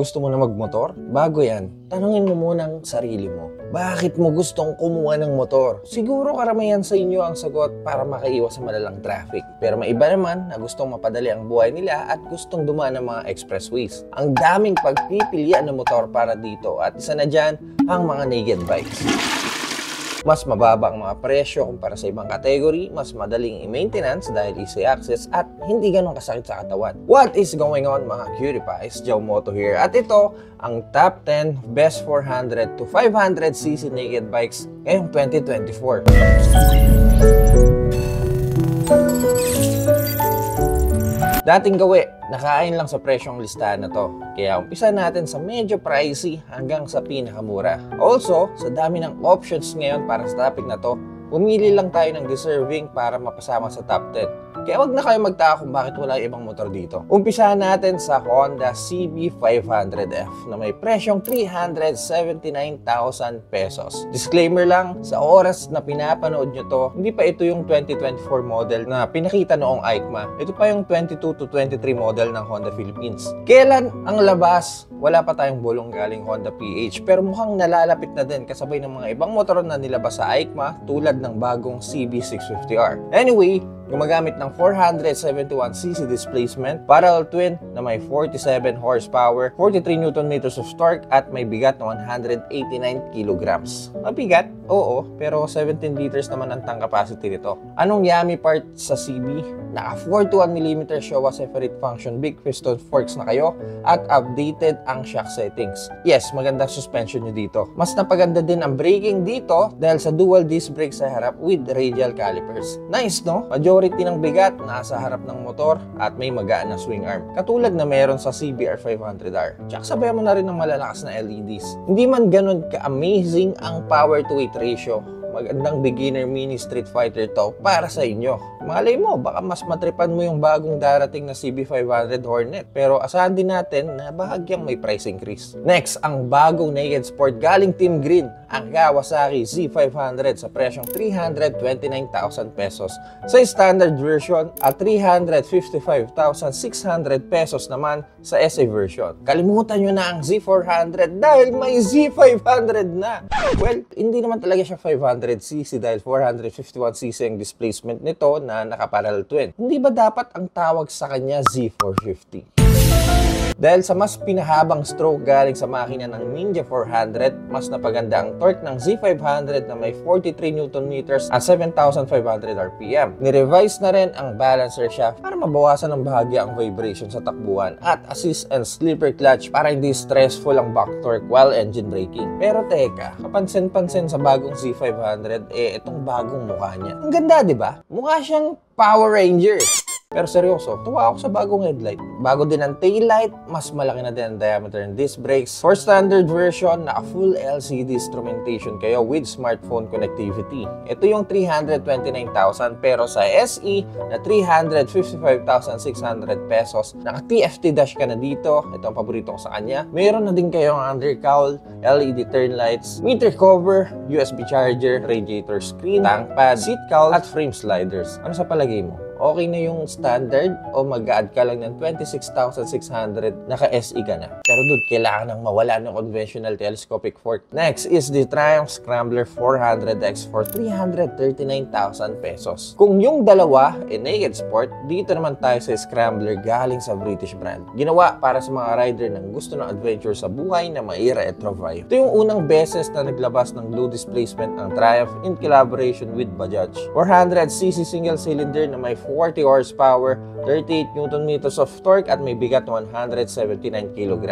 Gusto mo na magmotor? Bago yan, tanungin mo muna ang sarili mo. Bakit mo gustong kumuha ng motor? Siguro karamihan sa inyo ang sagot para makaiwas sa malalang traffic. Pero may iba naman na gustong mapadali ang buhay nila at gustong dumaan ng mga expressways. Ang daming pagpipilian ng motor para dito at isa na dyan ang mga naked bikes. Mas mababa ang mga presyo kumpara sa ibang category, mas madaling i-maintenance dahil easy access at hindi ganun kasakit sa katawan. What is going on mga cutie pies? Joe Moto here. At ito ang top 10 best 400 to 500cc naked bikes ngayong 2024. Dating gawi, nakain lang sa presyong listahan na to. Kaya umpisa natin sa medyo pricey hanggang sa pinakamura. Also, sa dami ng options ngayon para sa topic na to, pumili lang tayo ng deserving para mapasama sa top 10. Kaya wag na kayo magtaka kung bakit wala ibang motor dito. Umpisahan natin sa Honda CB500F na may presyong 379,000 pesos. Disclaimer lang, sa oras na pinapanood nyo to, hindi pa ito yung 2024 model na pinakita noong EICMA. Ito pa yung 22 to 23 model ng Honda Philippines. Kailan ang labas? Wala pa tayong bulong galing Honda PH pero mukhang nalalapit na din kasabay ng mga ibang motor na nilabas sa EICMA tulad ng bagong CB650R. Anyway, gumagamit ng 471cc displacement, parallel twin na may 47 horsepower, 43 Nm of torque at may bigat na 189 kg. Mabigat? Oo, pero 17 liters naman ang tank capacity nito. Anong yummy part sa CB? Naka 41mm Showa separate function big piston forks na kayo at updated ang shock settings. Yes, maganda suspension nyo dito. Mas napaganda din ang braking dito dahil sa dual disc brake sa harap with radial calipers. Nice, no? Majority ng bigat nasa harap ng motor at may magaan na swing arm. Katulad na meron sa CBR 500R. Tsaka sabay mo na rin ng malalakas na LEDs. Hindi man ganun ka-amazing ang power to weight ratio magandang beginner mini Street Fighter to para sa inyo. Malay mo, baka mas matripan mo yung bagong darating na CB500 Hornet. Pero asahan din natin na bahagyang may price increase. Next, ang bagong Naked Sport galing Team Green, ang Kawasaki Z500 sa presyong 329,000 pesos. Sa standard version at 355,600 pesos naman sa SA version. Kalimutan nyo na ang Z400 dahil may Z500 na. Well, hindi naman talaga siya 500cc dahil 451cc ang displacement nito na nakaparallel twin. Hindi ba dapat ang tawag sa kanya Z450? Dahil sa mas pinahabang stroke galing sa makina ng Ninja 400, mas napaganda ang torque ng Z500 na may 43 Nm at 7,500 RPM. Nirevise na rin ang balancer shaft para mabawasan ng bahagya ang vibration sa takbuhan at assist and slipper clutch para hindi stressful ang back torque while engine braking. Pero teka, kapansin-pansin sa bagong Z500, eh itong bagong mukha niya. Ang ganda, di ba? Mukha siyang Power Ranger. Pero seryoso, tuwa ako sa bagong headlight. Bago din ang taillight, mas malaki na din ang diameter ng disc brakes. For standard version, naka full LCD instrumentation kayo with smartphone connectivity. Ito yung 329,000 pero sa SE na 355,600 pesos, naka TFT dash ka na dito. Ito ang paborito ko sa kanya. Meron na din kayong undercowl, LED turn lights, meter cover, USB charger, radiator screen, tank pad, seat cowl, at frame sliders. Ano sa palagay mo? Okay na yung standard o mag-add ka lang ng 26,600 naka-SE ka na. Pero dude, kailangan nang mawala ng conventional telescopic fork. Next is the Triumph Scrambler 400X for 339,000 pesos. Kung yung dalawa e naked sport, dito naman tayo sa Scrambler galing sa British brand. Ginawa para sa mga rider ng gusto ng adventure sa buhay na may retro vibe. Ito yung unang beses na naglabas ng low displacement ng Triumph in collaboration with Bajaj. 400cc single cylinder na may 40 horsepower, 38 Nm of torque at may bigat na 179 kg.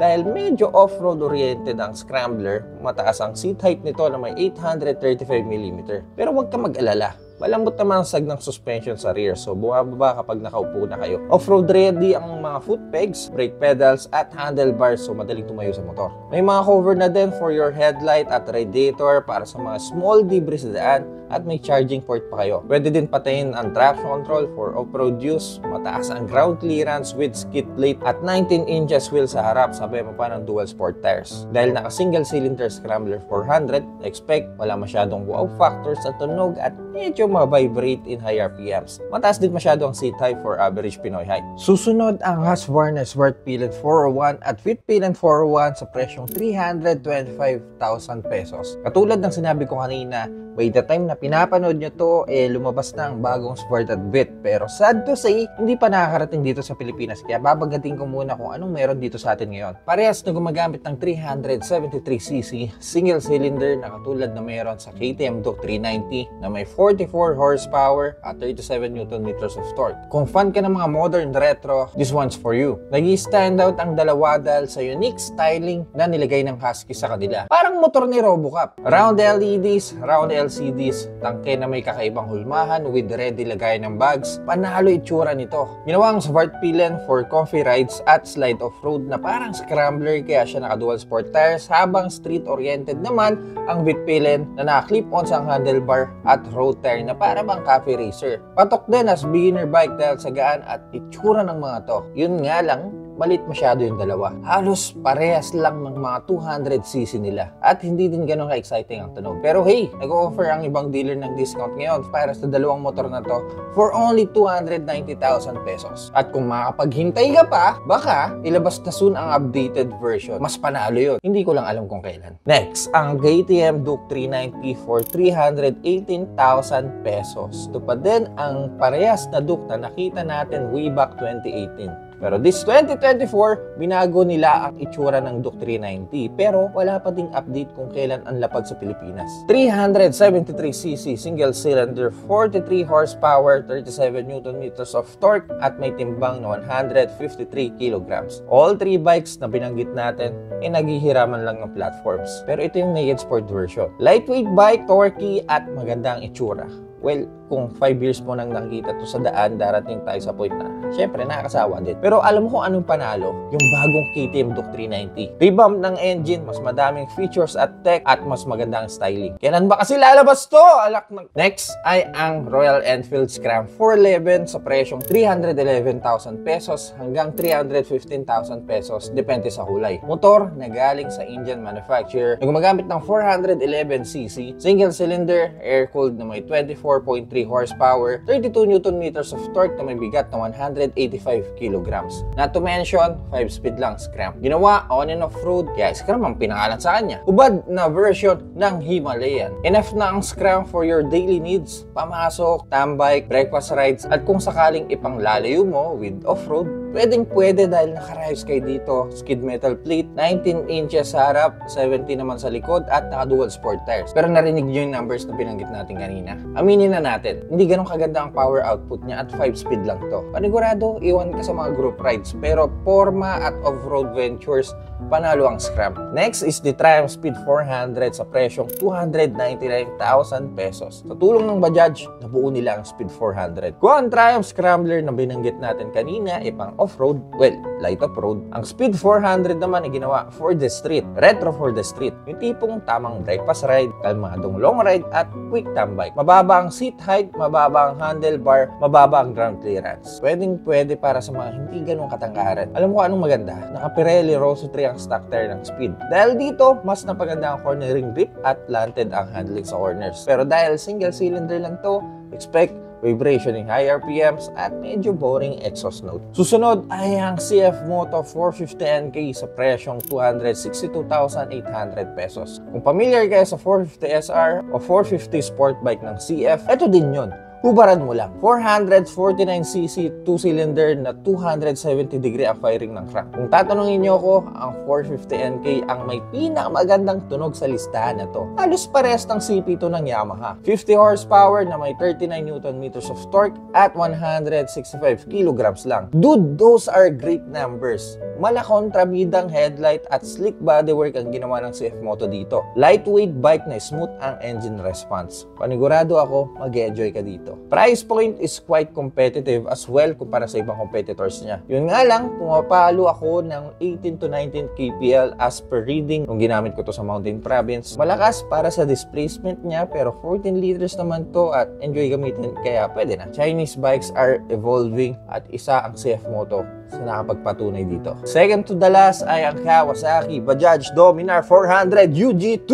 Dahil medyo off-road oriented ang Scrambler, mataas ang seat height nito na may 835 mm. Pero huwag ka mag-alala, Malambot naman ang sag ng suspension sa rear so bumababa kapag nakaupo na kayo. Off-road ready ang mga foot pegs, brake pedals at handlebars so madaling tumayo sa motor. May mga cover na din for your headlight at radiator para sa mga small debris sa daan at may charging port pa kayo. Pwede din patayin ang traction control for off-road use, mataas ang ground clearance with skid plate at 19 inches wheel sa harap, sabay mo pa ng dual sport tires. Dahil naka single cylinder Scrambler 400, expect wala masyadong wow factor sa tunog at medyo ma-vibrate in high RPMs. Mataas din masyado ang seat height for average Pinoy height. Susunod ang Husqvarna Smartpilot 401 at Fitpilot 401 sa presyong 325,000 pesos. Katulad ng sinabi ko kanina, By the time na pinapanood nyo to, eh lumabas na ang bagong Sport Bit. Pero sad to say, hindi pa nakakarating dito sa Pilipinas. Kaya babagating ko muna kung anong meron dito sa atin ngayon. Parehas na gumagamit ng 373cc single cylinder na katulad na meron sa KTM Duke 390 na may 44 horsepower at 37 Nm of torque. Kung fan ka ng mga modern retro, this one's for you. Nag-stand out ang dalawa dahil sa unique styling na nilagay ng Husky sa kanila. Parang motor ni Robocup. Round LEDs, round LCDs, tangke na may kakaibang hulmahan with ready lagay ng bags, panalo itsura nito. Ginawa ang Smart Pilen for comfy rides at slide off-road na parang scrambler kaya siya naka-dual sport tires habang street-oriented naman ang Bitpilen na naka-clip-on sa handlebar at road tire na para bang cafe racer. Patok din as beginner bike dahil sa gaan at itsura ng mga to. Yun nga lang, malit masyado yung dalawa. Halos parehas lang ng mga 200cc nila. At hindi din ganun ka-exciting ang tunog. Pero hey, nag-offer ang ibang dealer ng discount ngayon para sa dalawang motor na to for only 290,000 pesos. At kung makapaghintay ka pa, baka ilabas na soon ang updated version. Mas panalo yun. Hindi ko lang alam kung kailan. Next, ang KTM Duke 390 for 318,000 pesos. Ito pa din ang parehas na Duke na nakita natin way back 2018. Pero this 2024, binago nila ang itsura ng Duke 390 pero wala pa ding update kung kailan ang lapag sa Pilipinas. 373cc single cylinder, 43 horsepower, 37 Nm of torque at may timbang na 153 kg. All three bikes na binanggit natin ay naghihiraman lang ng platforms. Pero ito yung naked sport version. Lightweight bike, torquey at magandang itsura. Well, kung 5 years mo nang nakita to sa daan, darating tayo sa point na, syempre, nakakasawa din. Pero alam mo kung anong panalo? Yung bagong KTM Duke 390. Revamp ng engine, mas madaming features at tech, at mas magandang styling. Kailan ba kasi lalabas to? Alak ng... Next ay ang Royal Enfield Scram 411 sa presyong 311,000 pesos hanggang 315,000 pesos, depende sa hulay. Motor na galing sa Indian manufacturer na gumagamit ng 411cc, single cylinder, air-cooled na may 24.3 horsepower, 32 Newton meters of torque na may bigat na 185 kilograms. Not to mention, 5-speed lang scram. Ginawa on and off-road, kaya scram ang pinangalan sa kanya. Ubad na version ng Himalayan. Enough na ang scram for your daily needs. Pamasok, tambike, breakfast rides, at kung sakaling ipanglalayo mo with off-road, Pwedeng pwede dahil nakarayos kayo dito. Skid metal plate, 19 inches sa harap, 70 naman sa likod at naka-dual sport tires. Pero narinig nyo yung numbers na binanggit natin kanina. Aminin na natin, hindi ganun kaganda ang power output niya at 5 speed lang to. Panigurado, iwan ka sa mga group rides. Pero forma at off-road ventures, panalo ang scram. Next is the Triumph Speed 400 sa presyong 299,000 pesos. Sa tulong ng Bajaj, nabuo nila ang Speed 400. Kung ang Triumph Scrambler na binanggit natin kanina ay pang off-road, well, light off-road. Ang Speed 400 naman ay ginawa for the street, retro for the street. Yung tipong tamang breakfast ride, kalmadong long ride, at quick tambike. Mababa ang seat height, mababa ang handlebar, mababa ang ground clearance. Pwedeng pwede para sa mga hindi ganong katangkaran. Alam kung anong maganda? Naka-Pirelli Rosso 3 ang stock tire ng speed. Dahil dito, mas napaganda ang cornering grip at planted ang handling sa corners. Pero dahil single cylinder lang to, expect vibration in high RPMs at medyo boring exhaust note. Susunod ay ang CF Moto 450NK sa presyong 262,800 pesos. Kung familiar kayo sa 450 SR o 450 sport bike ng CF, ito din yon hubaran mo lang. 449cc 2-cylinder na 270 degree ang firing ng crank. Kung tatanungin niyo ako, ang 450NK ang may pinakamagandang tunog sa listahan na to. Halos pares ng CP2 ng Yamaha. 50 horsepower na may 39 Newton meters of torque at 165 kilograms lang. Dude, those are great numbers. Mala kontrabidang headlight at slick bodywork ang ginawa ng CF Moto dito. Lightweight bike na smooth ang engine response. Panigurado ako, mag-enjoy ka dito dito. Price point is quite competitive as well kumpara sa ibang competitors niya. Yun nga lang, pumapalo ako ng 18 to 19 kpl as per reading nung ginamit ko to sa Mountain Province. Malakas para sa displacement niya pero 14 liters naman to at enjoy gamitin kaya pwede na. Chinese bikes are evolving at isa ang CF Moto sa nakapagpatunay dito. Second to the last ay ang Kawasaki Bajaj Dominar 400 UG2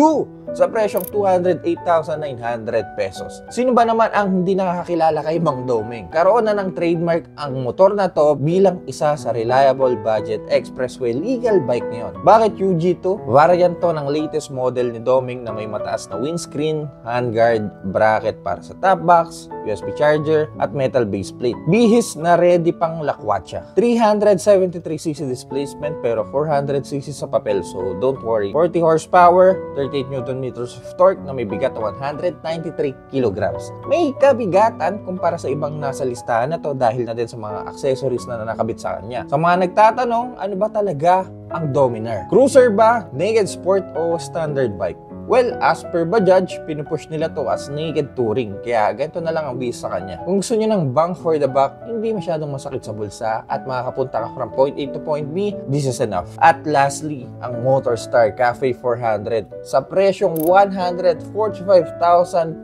sa presyong 208,900 pesos. Sino ba naman ang hindi nakakakilala kay Mang Doming? Karoon na ng trademark ang motor na to bilang isa sa reliable budget expressway legal bike ngayon. Bakit UG2? Variant to ng latest model ni Doming na may mataas na windscreen, handguard, bracket para sa top box, USB charger, at metal base plate. Bihis na ready pang lakwatsa. 373cc displacement pero 400cc sa papel so don't worry. 40 horsepower, 38 Nm of torque na may bigat na 193 kilograms. May kabigatan kumpara sa ibang nasa listahan na to dahil na din sa mga accessories na nakabit sa kanya. Sa mga nagtatanong, ano ba talaga ang Dominar? Cruiser ba, naked sport o standard bike? Well, as per Bajaj, pinupush nila to as naked touring. Kaya ganito na lang ang base sa kanya. Kung gusto niyo ng bang for the buck, hindi masyadong masakit sa bulsa at makakapunta ka from point A to point B, this is enough. At lastly, ang Motorstar Cafe 400 sa presyong 145,000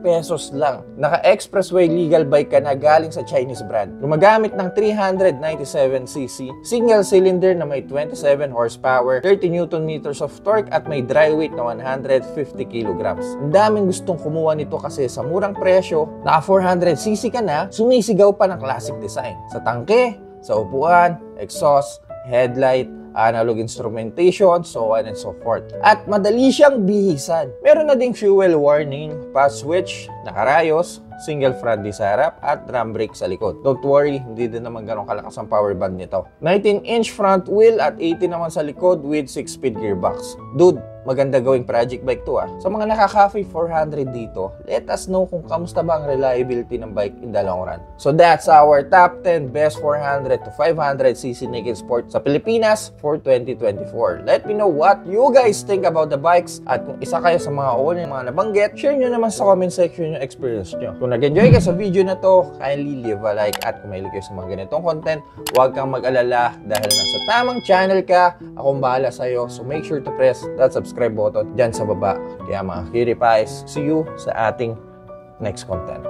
pesos lang. Naka-expressway legal bike ka na galing sa Chinese brand. Gumagamit ng 397cc, single cylinder na may 27 horsepower, 30 Newton meters of torque at may dry weight na 150 kilograms. Ang daming gustong kumuha nito kasi sa murang presyo, naka 400cc ka na, sumisigaw pa ng classic design. Sa tangke, sa upuan, exhaust, headlight, analog instrumentation, so on and so forth. At madali siyang bihisan. Meron na ding fuel warning, pass switch, nakarayos, single front sa harap at drum brake sa likod. Don't worry, hindi din naman ganun kalakas ang power band nito. 19-inch front wheel at 18 naman sa likod with 6-speed gearbox. Dude, maganda gawing project bike to ah. Sa mga nakaka-cafe 400 dito, let us know kung kamusta ba ang reliability ng bike in the long run. So that's our top 10 best 400 to 500cc naked sport sa Pilipinas for 2024. Let me know what you guys think about the bikes at kung isa kayo sa mga all yung mga nabanggit, share nyo naman sa comment section yung experience nyo. Kung nag-enjoy ka sa video na to, kindly leave a like at kung mahilig kayo sa mga ganitong content, huwag kang mag-alala dahil nasa tamang channel ka, akong bahala sa'yo. So make sure to press that subscribe button dyan sa baba. Kaya mga Kiri Pies, see you sa ating next content.